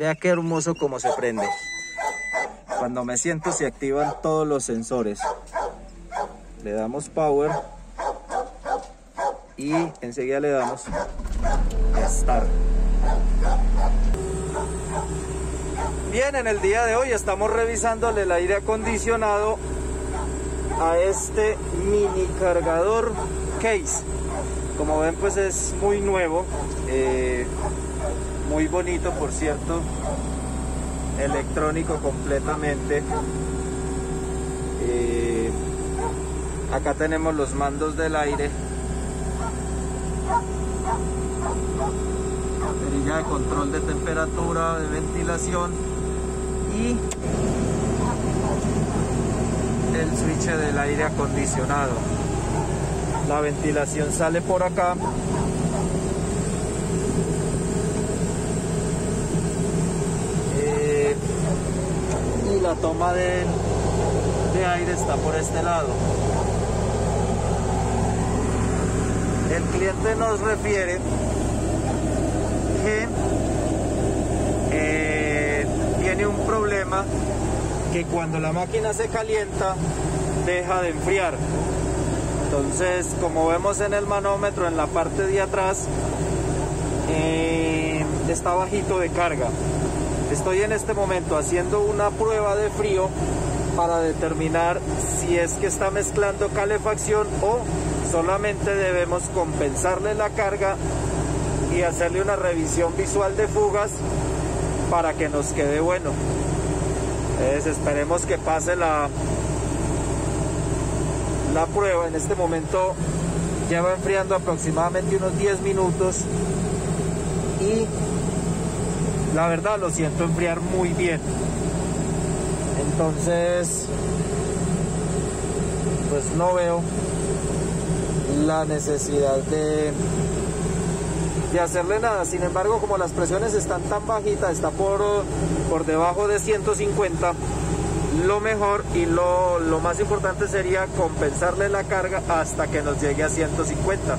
Vea qué hermoso como se prende. Cuando me siento se activan todos los sensores. Le damos power y enseguida le damos start. Bien, en el día de hoy estamos revisándole el aire acondicionado a este mini cargador case. Como ven pues es muy nuevo, eh, muy bonito por cierto, electrónico completamente. Eh, acá tenemos los mandos del aire. Perilla de control de temperatura, de ventilación y el switch del aire acondicionado. La ventilación sale por acá. Eh, la toma de, de aire está por este lado. El cliente nos refiere que eh, tiene un problema que cuando la máquina se calienta deja de enfriar. Entonces, como vemos en el manómetro en la parte de atrás, eh, está bajito de carga. Estoy en este momento haciendo una prueba de frío para determinar si es que está mezclando calefacción o solamente debemos compensarle la carga y hacerle una revisión visual de fugas para que nos quede bueno. Entonces esperemos que pase la, la prueba. En este momento lleva enfriando aproximadamente unos 10 minutos y la verdad lo siento enfriar muy bien. Entonces, pues no veo la necesidad de de hacerle nada. Sin embargo, como las presiones están tan bajitas, está por, por debajo de 150, lo mejor y lo, lo más importante sería compensarle la carga hasta que nos llegue a 150.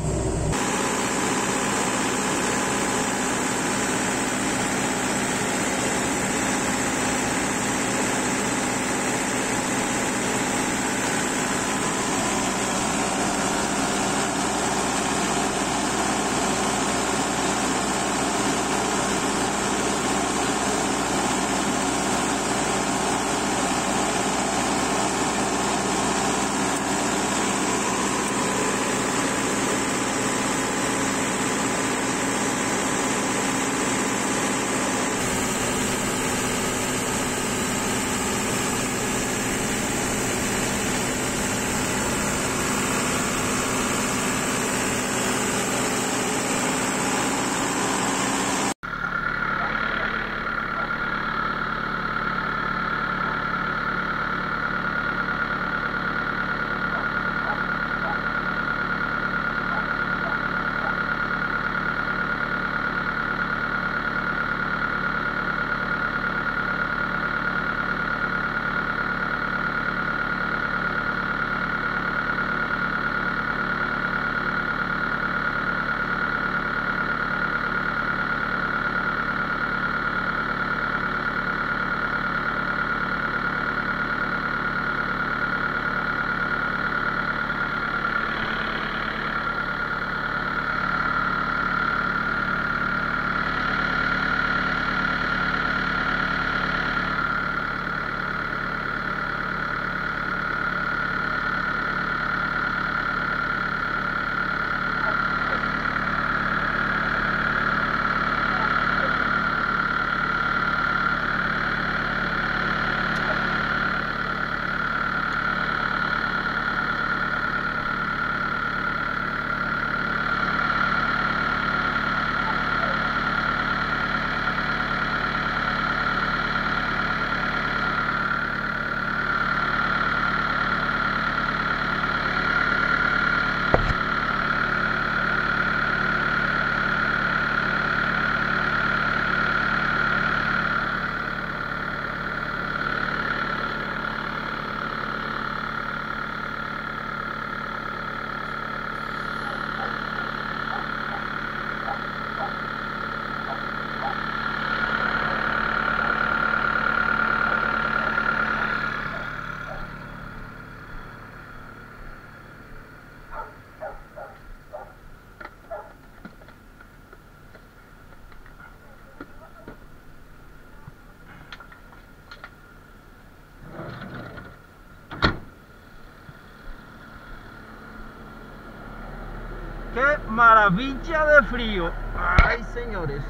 maravilla de frío. Ay, señores.